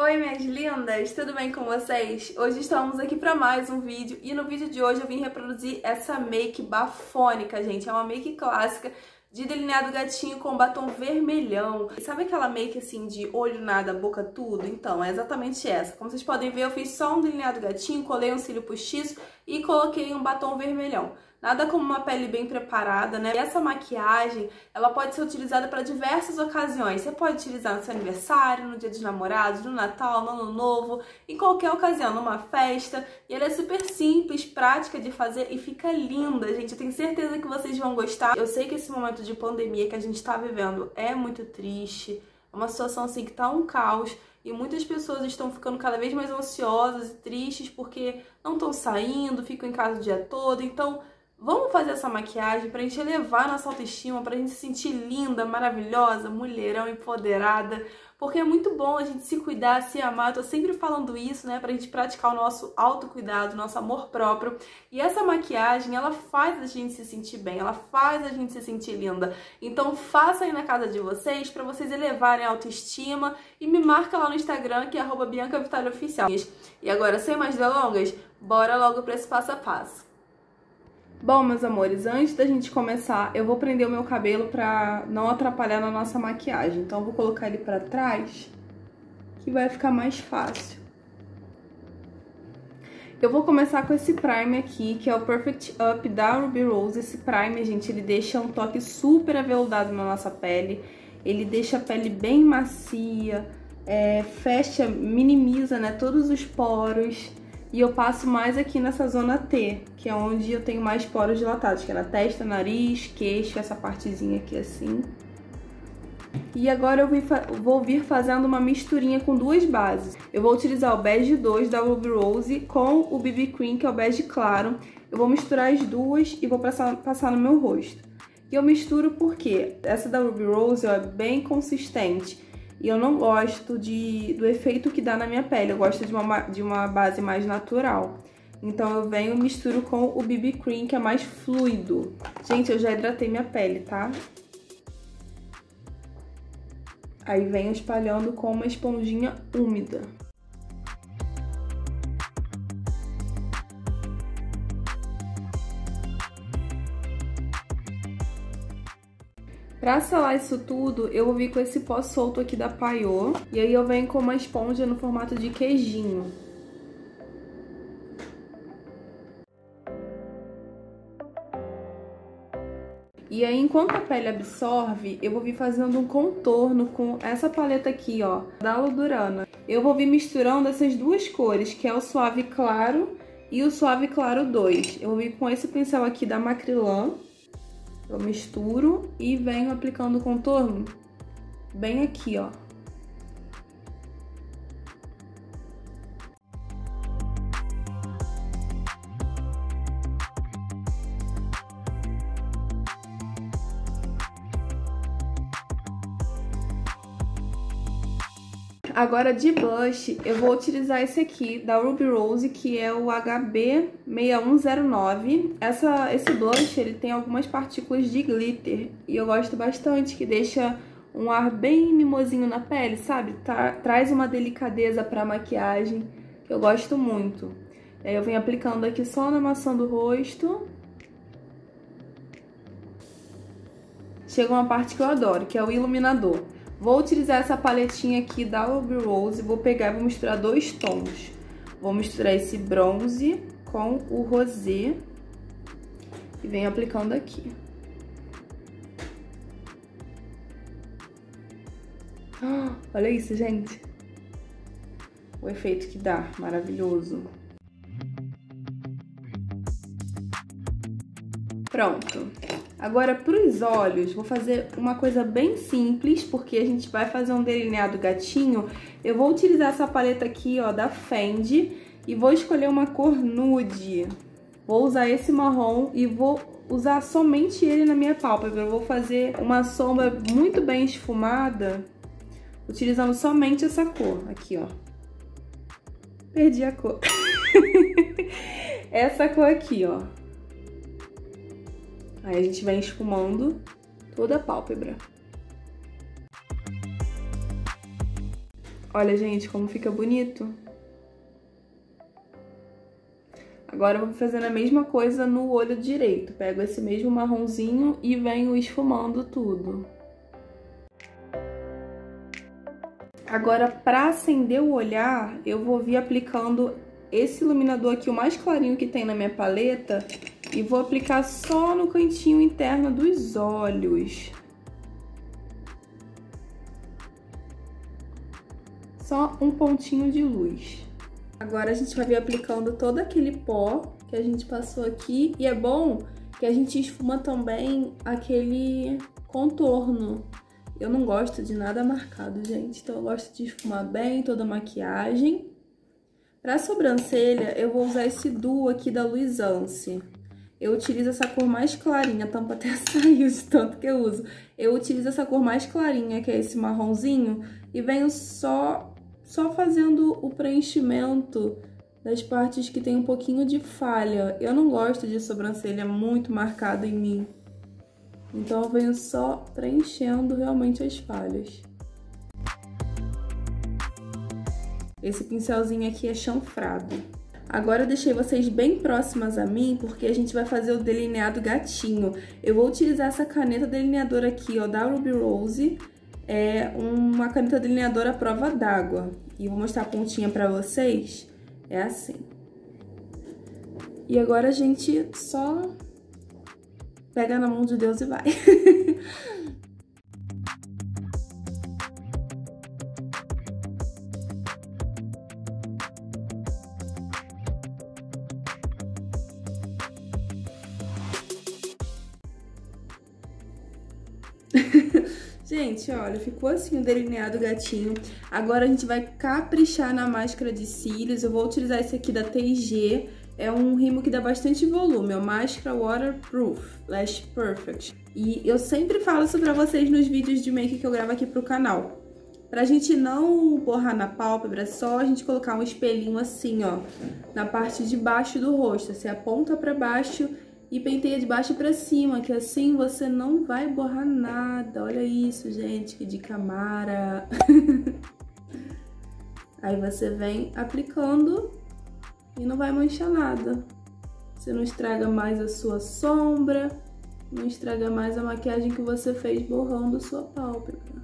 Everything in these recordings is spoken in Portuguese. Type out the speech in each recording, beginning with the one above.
Oi minhas lindas, tudo bem com vocês? Hoje estamos aqui para mais um vídeo e no vídeo de hoje eu vim reproduzir essa make bafônica, gente. É uma make clássica de delineado gatinho com batom vermelhão. Sabe aquela make assim de olho nada, boca tudo? Então, é exatamente essa. Como vocês podem ver, eu fiz só um delineado gatinho, colei um cílio postiço e coloquei um batom vermelhão. Nada como uma pele bem preparada, né? E essa maquiagem, ela pode ser utilizada para diversas ocasiões. Você pode utilizar no seu aniversário, no dia dos namorados, no Natal, no Ano Novo, em qualquer ocasião, numa festa. E ela é super simples, prática de fazer e fica linda, gente. Eu tenho certeza que vocês vão gostar. Eu sei que esse momento de pandemia que a gente tá vivendo é muito triste. Uma situação assim que tá um caos e muitas pessoas estão ficando cada vez mais ansiosas e tristes porque não estão saindo, ficam em casa o dia todo. Então, Vamos fazer essa maquiagem pra gente elevar nossa autoestima, pra gente se sentir linda, maravilhosa, mulherão, empoderada, porque é muito bom a gente se cuidar, se amar. Eu tô sempre falando isso, né, pra gente praticar o nosso autocuidado, nosso amor próprio. E essa maquiagem, ela faz a gente se sentir bem, ela faz a gente se sentir linda. Então faça aí na casa de vocês para vocês elevarem a autoestima e me marca lá no Instagram que é @biancavitalioficial. E agora, sem mais delongas, bora logo para esse passo a passo. Bom, meus amores, antes da gente começar, eu vou prender o meu cabelo pra não atrapalhar na nossa maquiagem. Então eu vou colocar ele pra trás, que vai ficar mais fácil. Eu vou começar com esse primer aqui, que é o Perfect Up da Ruby Rose. Esse primer, gente, ele deixa um toque super aveludado na nossa pele. Ele deixa a pele bem macia, é, fecha, minimiza né, todos os poros. E eu passo mais aqui nessa zona T, que é onde eu tenho mais poros dilatados, que é na testa, nariz, queixo, essa partezinha aqui assim. E agora eu vou vir fazendo uma misturinha com duas bases. Eu vou utilizar o Bege 2 da Ruby Rose com o BB Cream, que é o bege claro. Eu vou misturar as duas e vou passar, passar no meu rosto. E eu misturo porque essa da Ruby Rose é bem consistente. E eu não gosto de, do efeito que dá na minha pele, eu gosto de uma, de uma base mais natural. Então eu venho e misturo com o BB Cream, que é mais fluido. Gente, eu já hidratei minha pele, tá? Aí venho espalhando com uma esponjinha úmida. Pra selar isso tudo, eu vou vir com esse pó solto aqui da Paiô. E aí eu venho com uma esponja no formato de queijinho. E aí, enquanto a pele absorve, eu vou vir fazendo um contorno com essa paleta aqui, ó, da Ludurana. Eu vou vir misturando essas duas cores, que é o Suave Claro e o Suave Claro 2. Eu vou vir com esse pincel aqui da Macrylan eu misturo e venho aplicando o contorno bem aqui, ó. Agora de blush, eu vou utilizar esse aqui da Ruby Rose, que é o HB6109. Essa, esse blush, ele tem algumas partículas de glitter e eu gosto bastante, que deixa um ar bem mimosinho na pele, sabe? Tá, traz uma delicadeza pra maquiagem, que eu gosto muito. Aí eu venho aplicando aqui só na maçã do rosto. Chega uma parte que eu adoro, que é o iluminador. Vou utilizar essa paletinha aqui da Ruby Rose, vou pegar e vou misturar dois tons. Vou misturar esse bronze com o rosé e venho aplicando aqui. olha isso, gente. O efeito que dá, maravilhoso. Pronto. Agora, para os olhos, vou fazer uma coisa bem simples, porque a gente vai fazer um delineado gatinho. Eu vou utilizar essa paleta aqui, ó, da Fendi, e vou escolher uma cor nude. Vou usar esse marrom e vou usar somente ele na minha pálpebra. Eu vou fazer uma sombra muito bem esfumada, utilizando somente essa cor. Aqui, ó. Perdi a cor. essa cor aqui, ó. Aí a gente vai esfumando toda a pálpebra. Olha, gente, como fica bonito. Agora eu vou fazendo a mesma coisa no olho direito. Pego esse mesmo marronzinho e venho esfumando tudo. Agora, para acender o olhar, eu vou vir aplicando esse iluminador aqui, o mais clarinho que tem na minha paleta, e vou aplicar só no cantinho interno dos olhos. Só um pontinho de luz. Agora a gente vai vir aplicando todo aquele pó que a gente passou aqui. E é bom que a gente esfuma também aquele contorno. Eu não gosto de nada marcado, gente. Então eu gosto de esfumar bem toda a maquiagem. Pra sobrancelha, eu vou usar esse duo aqui da Luisance. Eu utilizo essa cor mais clarinha, a tampa até saiu de tanto que eu uso. Eu utilizo essa cor mais clarinha, que é esse marronzinho, e venho só só fazendo o preenchimento das partes que tem um pouquinho de falha. Eu não gosto de sobrancelha muito marcada em mim. Então eu venho só preenchendo realmente as falhas. Esse pincelzinho aqui é chanfrado. Agora eu deixei vocês bem próximas a mim, porque a gente vai fazer o delineado gatinho. Eu vou utilizar essa caneta delineadora aqui, ó, da Ruby Rose, é uma caneta delineadora à prova d'água. E vou mostrar a pontinha pra vocês. É assim. E agora a gente só pega na mão de Deus e vai. Gente, olha, ficou assim o delineado gatinho. Agora a gente vai caprichar na máscara de cílios. Eu vou utilizar esse aqui da TG. É um rimo que dá bastante volume, é o Máscara Waterproof Lash Perfect. E eu sempre falo isso pra vocês nos vídeos de make que eu gravo aqui pro canal. Pra gente não borrar na pálpebra, é só a gente colocar um espelhinho assim, ó, na parte de baixo do rosto. Você aponta pra baixo e penteia de baixo para cima, que assim você não vai borrar nada. Olha isso, gente, que de camara. Aí você vem aplicando e não vai manchar nada. Você não estraga mais a sua sombra, não estraga mais a maquiagem que você fez borrando sua pálpebra.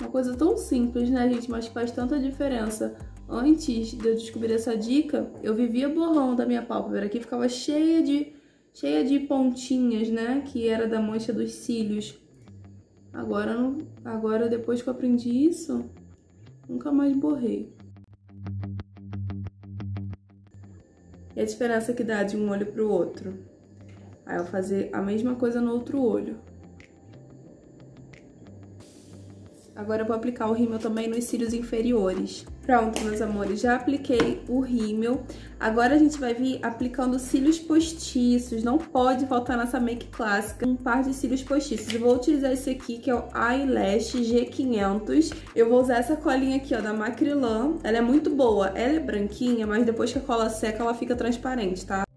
Uma coisa tão simples, né, gente, mas faz tanta diferença Antes de eu descobrir essa dica, eu vivia borrão da minha pálpebra, que ficava cheia de, cheia de pontinhas, né? Que era da mancha dos cílios. Agora, agora depois que eu aprendi isso, nunca mais borrei. E a diferença que dá de um olho pro outro? Aí eu vou fazer a mesma coisa no outro olho. Agora eu vou aplicar o rímel também nos cílios inferiores. Pronto, meus amores, já apliquei o rímel. Agora a gente vai vir aplicando cílios postiços. Não pode faltar nessa make clássica um par de cílios postiços. Eu vou utilizar esse aqui, que é o Eyelash G500. Eu vou usar essa colinha aqui, ó, da Macrilan. Ela é muito boa. Ela é branquinha, mas depois que a cola seca, ela fica transparente, tá?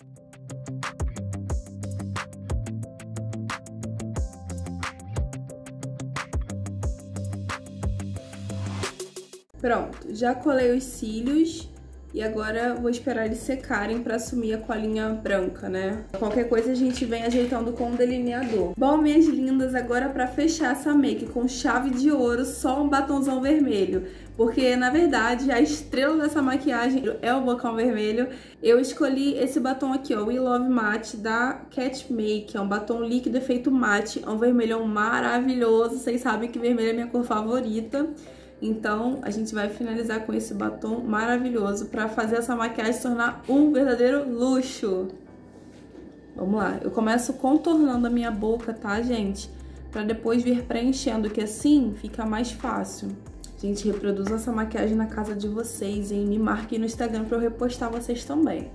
Pronto, já colei os cílios e agora vou esperar eles secarem pra assumir a colinha branca, né? Qualquer coisa a gente vem ajeitando com o delineador. Bom, minhas lindas, agora pra fechar essa make com chave de ouro, só um batonzão vermelho. Porque, na verdade, a estrela dessa maquiagem é o bocão vermelho. Eu escolhi esse batom aqui, ó, We Love Matte, da Cat Make. É um batom líquido efeito matte, é um vermelhão maravilhoso. Vocês sabem que vermelho é minha cor favorita. Então, a gente vai finalizar com esse batom maravilhoso para fazer essa maquiagem se tornar um verdadeiro luxo. Vamos lá, eu começo contornando a minha boca, tá, gente? Pra depois vir preenchendo, que assim fica mais fácil. Gente, reproduza essa maquiagem na casa de vocês, hein? Me marquem no Instagram pra eu repostar vocês também.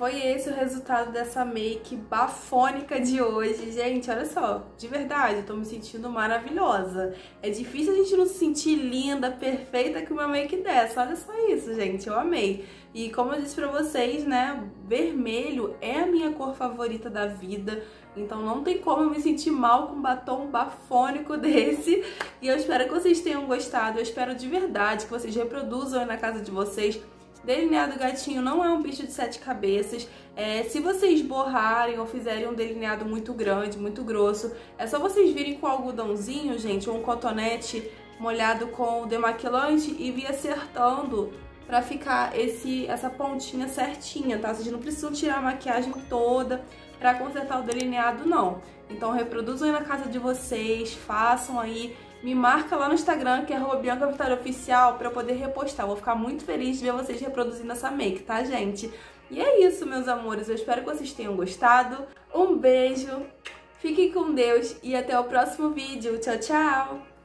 Foi esse o resultado dessa make bafônica de hoje. Gente, olha só, de verdade, eu tô me sentindo maravilhosa. É difícil a gente não se sentir linda, perfeita com uma make dessa. Olha só isso, gente, eu amei. E como eu disse pra vocês, né, vermelho é a minha cor favorita da vida. Então não tem como eu me sentir mal com um batom bafônico desse. E eu espero que vocês tenham gostado. Eu espero de verdade que vocês reproduzam aí na casa de vocês Delineado gatinho não é um bicho de sete cabeças. É, se vocês borrarem ou fizerem um delineado muito grande, muito grosso, é só vocês virem com algodãozinho, gente, ou um cotonete molhado com demaquilante e vir acertando pra ficar esse, essa pontinha certinha, tá? Vocês não precisam tirar a maquiagem toda pra consertar o delineado, não. Então reproduzam aí na casa de vocês, façam aí me marca lá no Instagram, que é Bianca Vitória Oficial, pra eu poder repostar. Vou ficar muito feliz de ver vocês reproduzindo essa make, tá, gente? E é isso, meus amores. Eu espero que vocês tenham gostado. Um beijo, fiquem com Deus e até o próximo vídeo. Tchau, tchau!